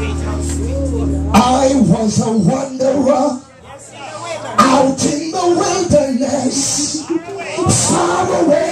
I was a wanderer out in the wilderness, far away